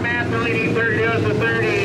math, leading third goes to 30.